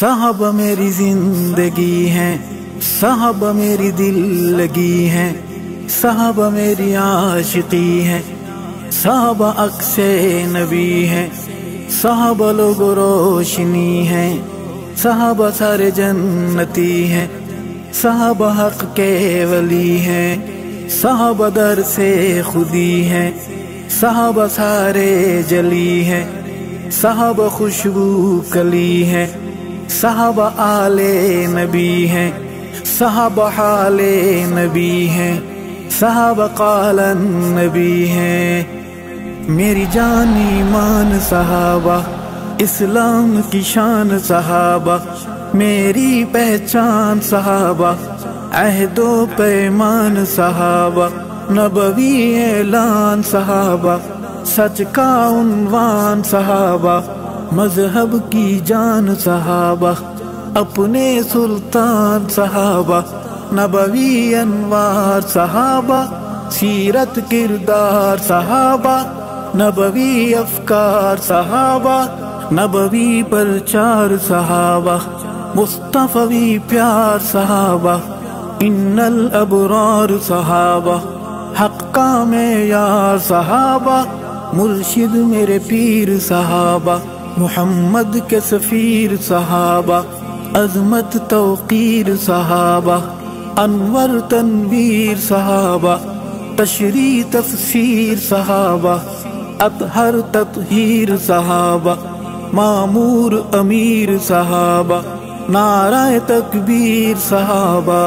صاحب میری زندگی ہے، صاحب میری دل لگی ہے، صاحب میری عاشقی ہے، صاحب اکس نبی ہے، صاحب لوگ روشنی ہے، صاحب سارے جنتی ہے، صاحب حق کے ولی ہے، صاحب در سے خودی ہے، صاحب سارے جلی ہے، صاحب خوشبو کلی ہے۔ صاحب آل نبی ہے صاحب حال نبی ہے صاحب قال نبی ہے میری جان ایمان صحابہ، اسلام کی شان صحابہ، میری پہچان صحابہ، عہد و پیمان صحابہ، نبوی اعلان صحابہ، سچ کا عنوان صحابہ۔ مذہب کی جان صحابہ، اپنے سلطان صحابہ، نبوی انوار صحابہ، سیرت کردار صحابہ، نبوی افکار صحابہ، نبوی پرچار صحابہ، مصطفی پیار صحابہ، ان الابرار صحابہ، حق کا معیار صحابہ، مرشد میرے پیر صحابہ۔ محمد کے سفیر صحابہ عظمت توقیر صحابہ أنور تنویر صحابہ تشریح تفسیر صحابہ اطہر تطہیر صحابہ معمور امیر صحابہ نعرہ تکبیر صحابہ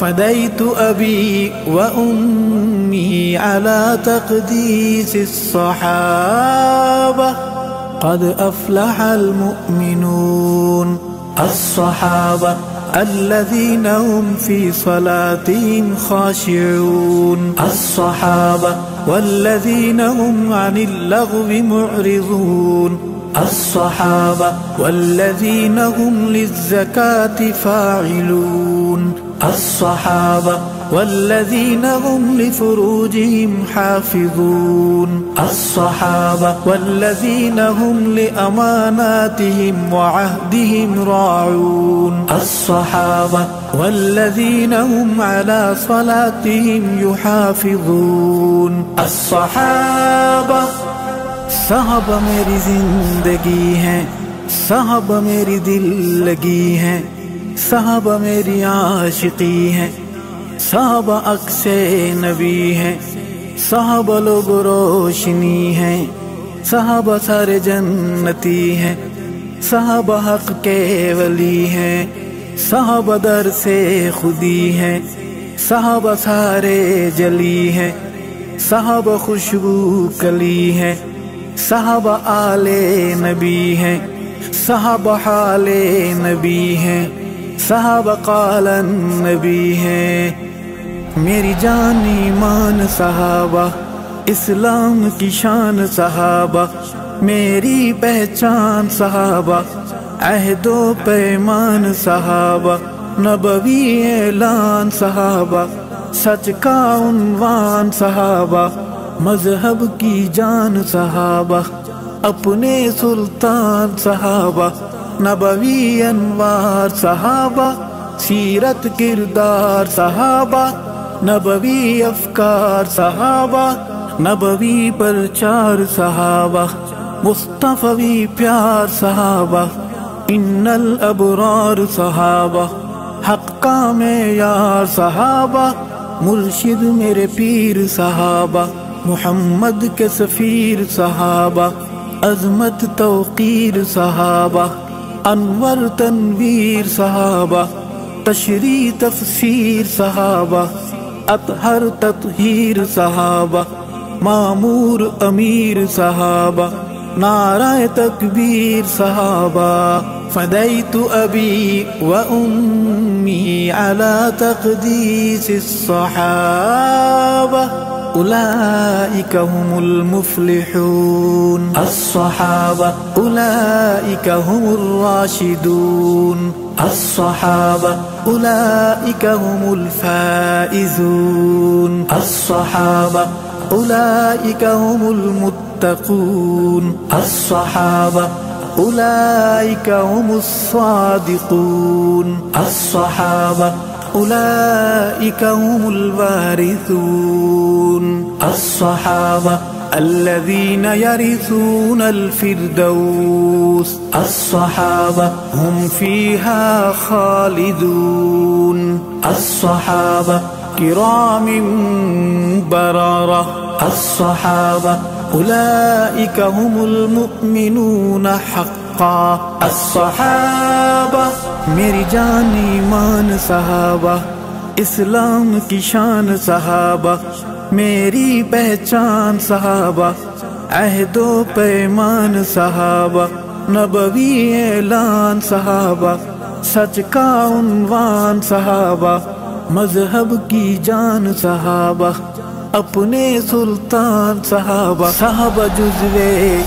فديت أبي وأمي على تقديس الصحابة. قد أفلح المؤمنون. الصحابة الذين هم في صلاتهم خاشعون. الصحابة والذين هم عن اللغو معرضون. الصحابة والذين هم للزكاة فاعلون. الصحابة والذين هم لفروجهم حافظون. الصحابة والذين هم لأماناتهم وعهدهم راعون. الصحابة والذين هم على صلاتهم يحافظون. الصحابة صحابہ میری زندگی ہے صحابہ میری دل صحابہ میری عاشقی ہے صحابہ اکس نبی ہے صحابہ لوگ روشنی ہے صحابہ سارے جنتی ہے صحابہ حق کے ولی ہے صحابہ در سے خودی ہے صحابہ سارے جلی ہے صحابہ خوشبو کلی ہے صحابہ آل نبی ہے صحابہ حال نبی ہے صحابہ قال نبی ہے، میری جان ایمان صحابہ، اسلام کی شان صحابہ، میری پہچان صحابہ، عہد و پیمان صحابہ، نبوی اعلان صحابہ، سچ کا عنوان صحابہ، مذہب کی جان صحابہ، اپنے سلطان صحابہ نبوی انوار صحابہ سیرت کردار صحابہ نبوی افکار صحابہ نبوی پرچار صحابہ مصطفی پیار صحابہ ان الابرار صحابہ حق کا معیار صحابہ مرشد میرے پیر صحابہ محمد کے سفیر صحابہ عظمت توقیر صحابہ انور تنویر صحابہ تشریح تفسیر صحابہ اطہر تطہیر صحابہ معمور امیر صحابہ نعرہ تکبیر صحابہ فديت أبي وأمي على تقديس الصحابة. أولئك هم المفلحون. الصحابة أولئك هم الراشدون. الصحابة أولئك هم الفائزون. الصحابة أولئك هم المتقون. الصحابة أولئك هم الصادقون. الصحابة أولئك هم الوارثون. الصحابة الذين يرثون الفردوس. الصحابة هم فيها خالدون. الصحابة كرام بررة. الصحابة أولئك هم المؤمنون حقا. الصحابة میری جان ایمان صحابہ۔ اسلام کی شان صحابہ، میری پہچان صحابہ۔ عہد و پیمان صحابہ، نبوی اعلان صحابہ۔ سچ کا عنوان صحابہ، مذہب کی جان صحابہ۔ اپنے سلطان صحابہ صحابہ جزو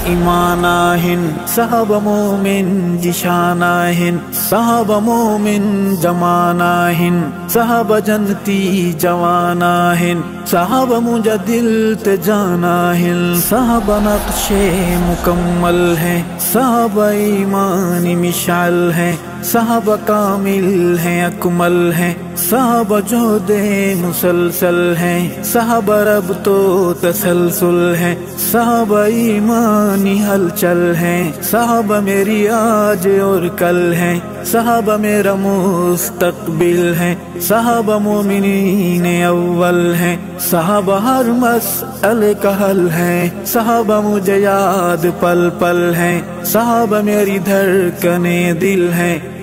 ایمان آہن صحابہ مومن جشان آہن صحابہ مومن جمان آہن صحابہ جنتی جوان آہن صحابہ مجھا دل تے جانا آہن صحابہ نقش مکمل ہیں صحابہ ایمان مشعل ہیں صحابہ کامل ہیں، اکمل ہیں۔ صحابہ جو دے مسلسل ہیں۔ صحابہ رب تو تسلسل ہیں۔ صحابہ ایمانی ہلچل ہیں۔ صحابہ میری آج اور کل ہیں۔ صحابہ میرا مستقبل ہیں۔ صحابہ مومنین اول ہیں۔ صحابہ ہر مسئلے کا حل ہیں۔ صحابہ مجھے یاد پل پل ہیں۔ صحابہ میری دھڑکنے دل ہیں۔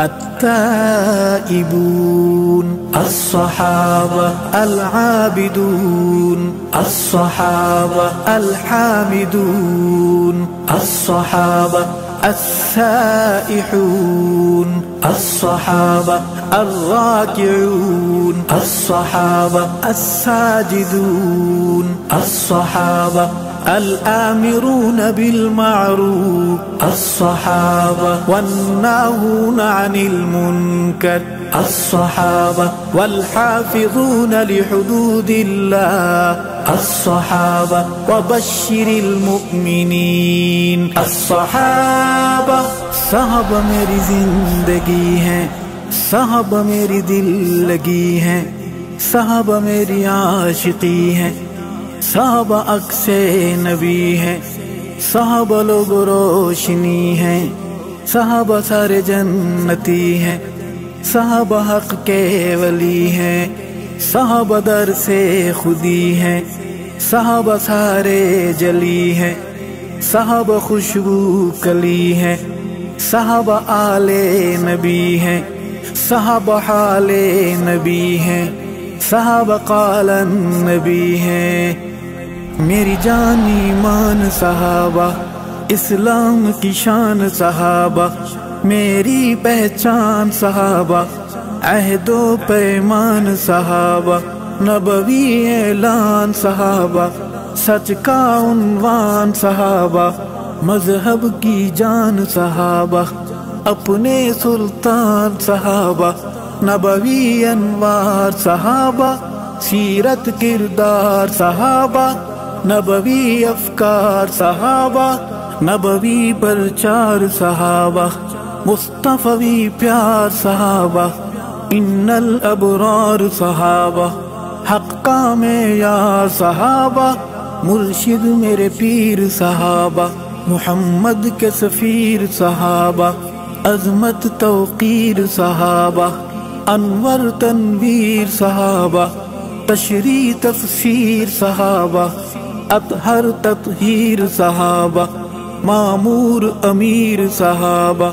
التائبون الصحابة العابدون الصحابة الحامدون الصحابة السائحون۔ الصحابة الراكعون الصحابة الساجدون الصحابة الآمرون بالمعروف الصحابة والناهون عن المنكر الصحابة والحافظون لحدود الله الصحابة وبشر المؤمنين الصحابة صحابة میری زندگی ہے صحابہ میری دل لگی ہے صحابہ میری عاشقی ہے صحابہ اکس نبی ہے صحابہ لوگ روشنی ہے صحابہ سارے جنتی ہے صحابہ حق کے ولی ہے صحابہ در سے خودی ہے صحابہ سارے جلی ہے صحابہ خوشبو کلی ہے صحابہ آل نبی ہے صحابہ حال نبی ہے صحابہ قال نبی ہے۔ میری جان ایمان صحابہ، اسلام کی شان صحابہ، میری پہچان صحابہ، عہد و پیمان صحابہ، نبوی اعلان صحابہ، سچ کا عنوان صحابہ، مذہب کی جان صحابہ، اپنے سلطان صحابہ، نبوی انوار صحابہ، سیرت کردار صحابہ۔ نبوی افکار صحابہ، نبوی پرچار صحابہ، مصطفی پیار صحابہ، ان الابرار صحابہ، حق کا معیار صحابہ، مرشد میرے پیر صحابہ، محمد کے سفیر صحابہ، عظمت توقیر صحابہ، انور تنویر صحابہ، تشریح تفسیر صحابہ۔ أطهر تطهير صحابة مامور أمير صحابة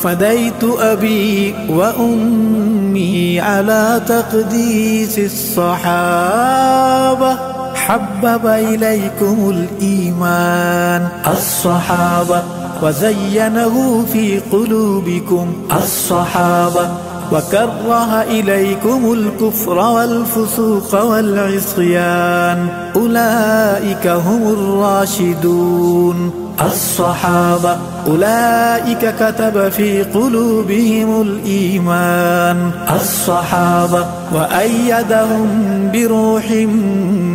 فديت أبي وأمي على تقديس الصحابة. حبب إليكم الإيمان الصحابة وزينه في قلوبكم الصحابة. وكره إليكم الكفر والفسوق والعصيان. أولئك هم الراشدون. الصحابة أولئك كتب في قلوبهم الإيمان. الصحابة وأيدهم بروح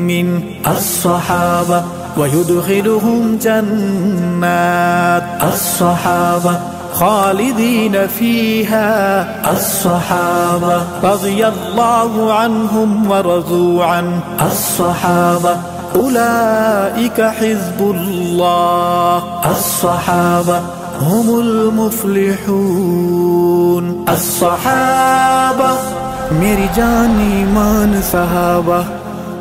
من الصحابة ويدخلهم جنات. الصحابة خالدين فيها. الصحابة رضي الله عنهم ورضوا عنه. الصحابة أولئك حزب الله. الصحابة هم المفلحون. الصحابة مرجان إيمان صحابة.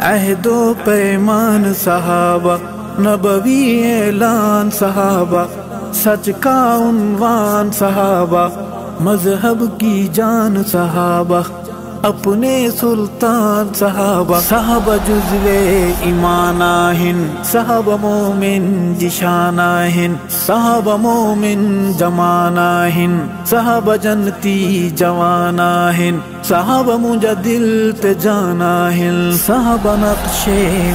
صحابہ میری پہچان صحابہ عہد و پیمان صحابہ نبوی اعلان صحابہ سچ کا عنوان صحابہ مذہب کی جان صحابہ اپنے سلطان صحابہ صحابہ جزوے ایماناہن صحابہ مومن جشاناہن صحابہ مومن جماناہن صحابہ جنتی جواناہن صحابہ مجھے دل تے جانا ہے، صحابہ نقش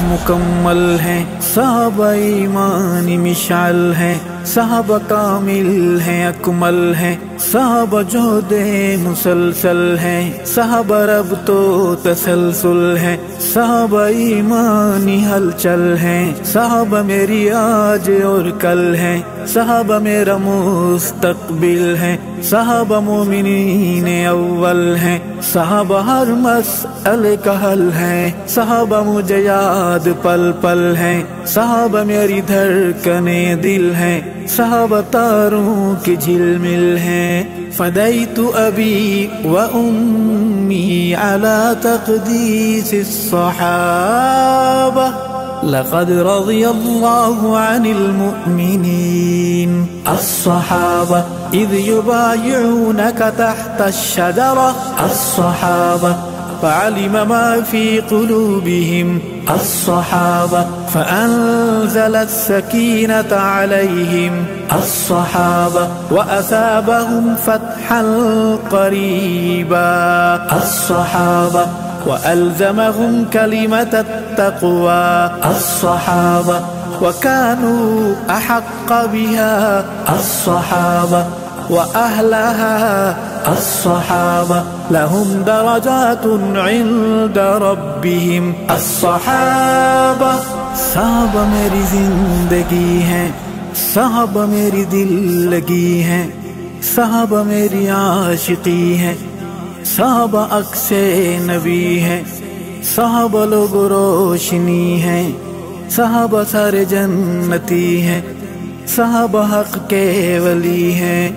مکمل ہے، صحابہ ایمان مشعل ہے، صحابہ کامل ہے، اکمل ہے، صحابہ جو دے مسلسل ہے، صحابہ رب تو تسلسل ہے، صحابہ ایمانی ہلچل ہے، صحابہ میری آج اور کل ہے۔ صحابہ میرا مستقبل ہے صحابہ مومنین اول ہے صحابہ ہر مسئلے کا حل ہے صحابہ مجھے یاد پل پل ہے صحابہ میری دھڑکنے دل ہے صحابہ تاروں کی جھل مل ہے فدیت ابی و امی علی تقدیس الصحابہ۔ لقد رضي الله عن المؤمنين. الصحابة إذ يبايعونك تحت الشجرة. الصحابة فعلم ما في قلوبهم. الصحابة فأنزل السكينة عليهم. الصحابة وأثابهم فتحا قريبا. الصحابة وألزمهم كلمة التقوى. الصحابة. وكانوا أحق بها. الصحابة. وأهلها. الصحابة. لهم درجات عند ربهم. الصحابة. صحابہ میری زندگی ہے صحابہ میری دل لگی ہے صحابہ میری عاشقی ہے صحابہ اکس نبی ہے صحابہ لوگ روشنی ہے صحابہ سارے جنتی ہے صحابہ حق کے ولی ہے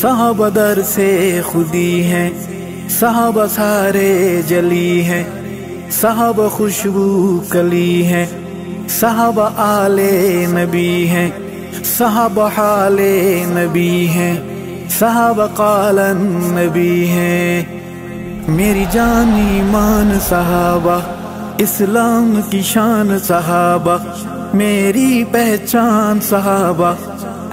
صحابہ در سے خودی ہے صحابہ سارے جلی ہے صحابہ خوشبو کلی ہے صحابہ آل نبی ہے صحابہ حال نبی ہے صحابہ قال نبی ہے میری جان ایمان صحابہ، اسلام کی شان صحابہ، میری پہچان صحابہ،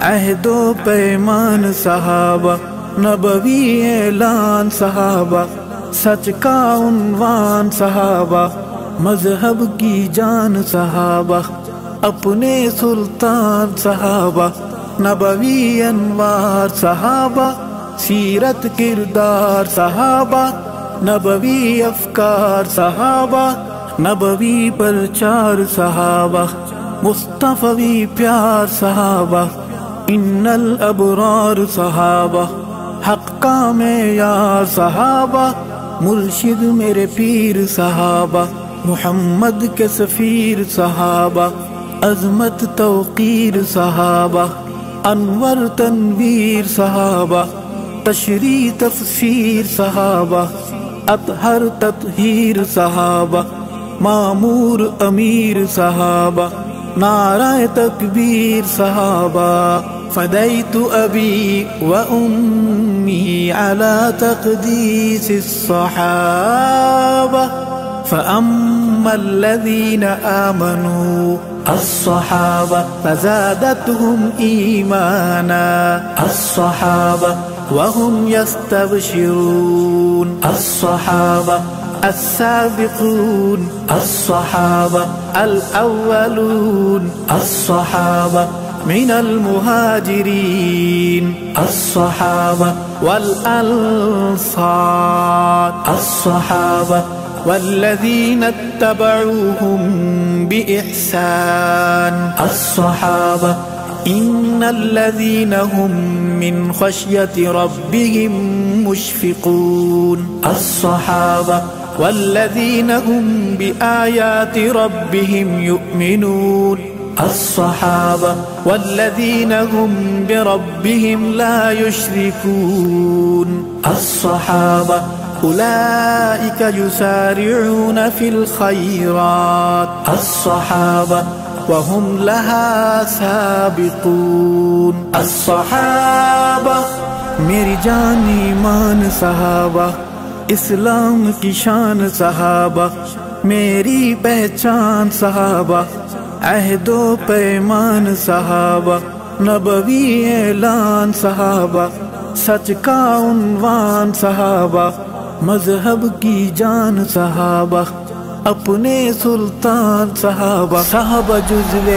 عہد و پیمان صحابہ، نبوی اعلان صحابہ، سچ کا عنوان صحابہ، مذہب کی جان صحابہ، اپنے سلطان صحابہ، نبوی انوار صحابہ، سیرت کردار صحابہ۔ نبوی افکار صحابہ، نبوی پرچار صحابہ، مصطفی پیار صحابہ، ان الابرار صحابہ، حق کا معیار صحابہ، مرشد میرے پیر صحابہ، محمد کے سفیر صحابہ، عظمت توقیر صحابہ، انور تنویر صحابہ، تشریح تفسیر صحابہ۔ أطهر تطهير صحابا مامور أمير صحابا نارا تكبير صحابا فديت أبي وأمي على تقديس الصحابة. فأما الذين آمنوا الصحابة فزادتهم إيمانا. الصحابة وهم يستبشرون. الصحابة السابقون. الصحابة الأولون. الصحابة من المهاجرين. الصحابة والأنصار. الصحابة والذين اتبعوهم بإحسان. الصحابة إن الذين هم من خشية ربهم مشفقون. الصحابة والذين هم بآيات ربهم يؤمنون. الصحابة والذين هم بربهم لا يشركون. الصحابة أولئك يسارعون في الخيرات. الصحابة وهم لها سابقون. الصحابة میری جان ایمان صحابہ اسلام کی شان صحابہ میری پہچان صحابہ عہد و پیمان صحابہ نبوی اعلان صحابہ سچ کا عنوان صحابہ مذہب کی جان صحابہ اپنے سلطان صحابہ صحابہ جزو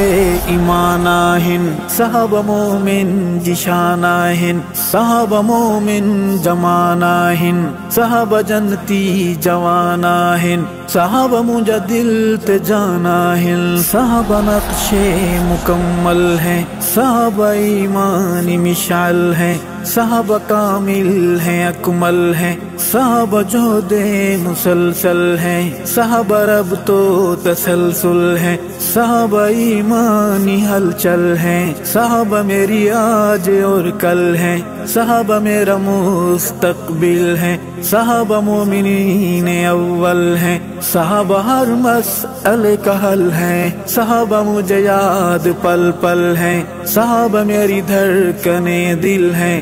ایماناہن صحابہ مومن جشاناہن صحابہ مومن جماناہن صحابہ جنتی جواناہن صحابہ مجھے دل تے جاناہن صحابہ نقش مکمل ہیں، صحابہ ایمان مشعل ہیں۔ صحابہ کامل ہیں، اکمل ہیں۔ صحابہ جو دے مسلسل ہیں۔ صحابہ رب تو تسلسل ہیں۔ صحابہ ایمانی ہلچل ہیں۔ صحابہ میری آج اور کل ہیں۔ صحابہ میرا مستقبل ہیں۔ صحابہ مومنین اول ہیں۔ صحابہ ہر مسئلے کا حل ہیں۔ صحابہ مجھے یاد پل پل ہیں۔ صحابہ میری دھڑکنے دل ہیں۔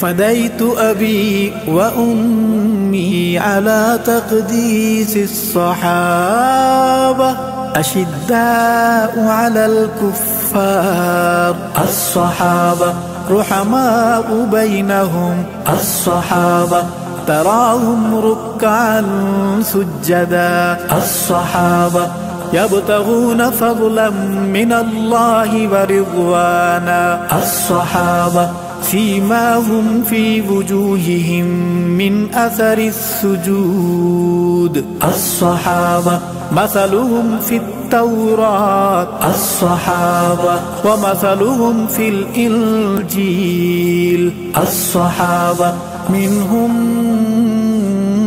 فديت أبي وأمي على تقديس الصحابة أشداء على الكفار الصحابة رحماء بينهم الصحابة تراهم ركعا سجدا۔ الصحابة يبتغون فضلا من الله ورضوانا. الصحابة فيما هم في وجوههم من أثر السجود. الصحابة مثلهم في التوراة. الصحابة ومثلهم في الإنجيل. الصحابة منهم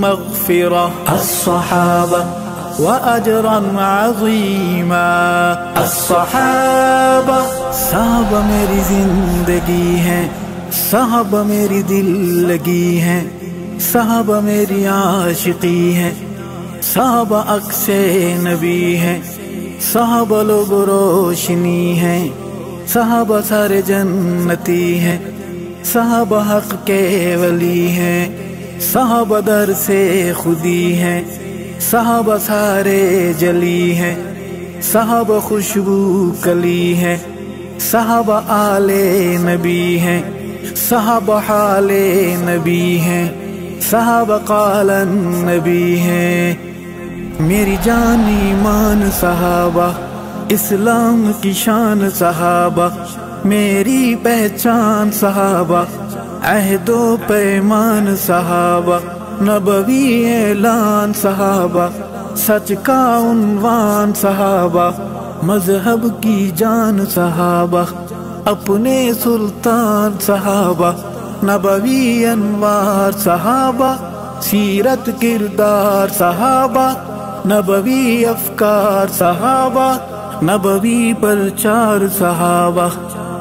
مغفرة. الصحابة وأجرا عظيما. الصحابة، صحابة میری زندگی ہے صحابہ میری دل لگی ہے صحابہ میری عاشقی ہے صحابہ اکس نبی ہے صحابہ لوگ روشنی ہے صحابہ سارے جنتی ہے صحابہ حق کے ولی ہے صحابہ در سے خودی ہے۔ صحابہ سارے جلی ہے صحابہ خوشبو کلی ہے صحابہ آل نبی ہے صحابہ حال نبی ہے صحابہ قال نبی ہے میری جان ایمان صحابہ، اسلام کی شان صحابہ، میری پہچان صحابہ عہد و پیمان صحابہ۔ نبوی اعلان صحابہ، سچ کا عنوان صحابہ، مذہب کی جان صحابہ، اپنے سلطان صحابہ، نبوی انوار صحابہ، سیرت کردار صحابہ، نبوی افکار صحابہ، نبوی پرچار صحابہ،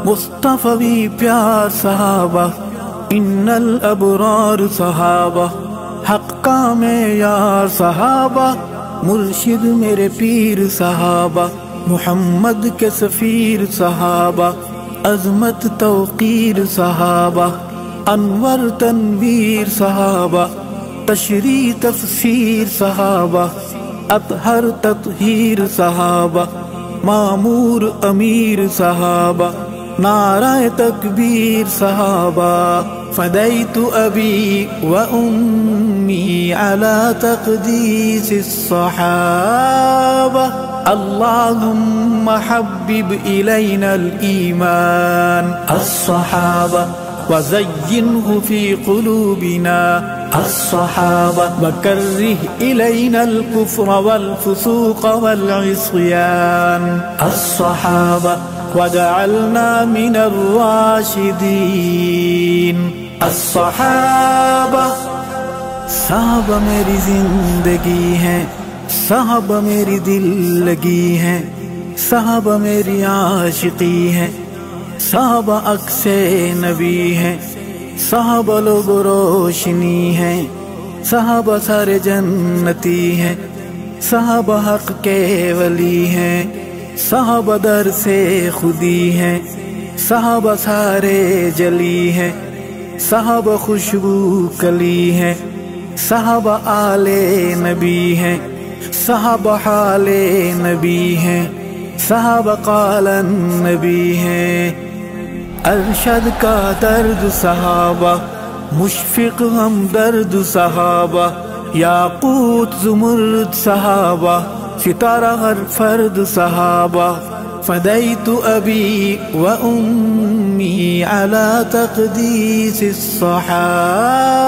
مصطفی پیار صحابہ، ان الابرار صحابہ۔ حق کا معیار صحابہ، مرشد میرے پیر صحابہ، محمد کے سفیر صحابہ، عظمت توقیر صحابہ، انور تنویر صحابہ، تشریح تفسیر صحابہ، اطہر تطہیر صحابہ معمور امیر صحابہ، نعرہ تکبیر صحابہ۔ فديت أبي وأمي على تقديس الصحابة. اللهم حبب إلينا الإيمان. الصحابة وزينه في قلوبنا. الصحابة وكره إلينا الكفر والفسوق والعصيان. الصحابة وجعلنا من الراشدين. الصحابة صحابہ میری زندگی ہے صحابہ میری دل لگی ہے صحابہ میری عاشقی ہے صحابہ اکس نبی ہے صحابہ لوگ روشنی ہے صحابہ سارے جنتی ہیں صحابہ حق کے ولی ہیں صحابہ در سے خودی ہیں صحابہ سارے جلی ہیں۔ صحابہ خوشبو کلی ہیں، صحابہ آل نبی ہیں، صحابہ حال نبی ہیں، صحابہ قال نبی ہیں۔ ارشد کا درد صحابہ، مشفق ہم درد صحابہ، یاقوت زمرد صحابہ، ستارہ ہر فرد صحابہ۔ فديت أبي وأمي على تقديس الصحابة.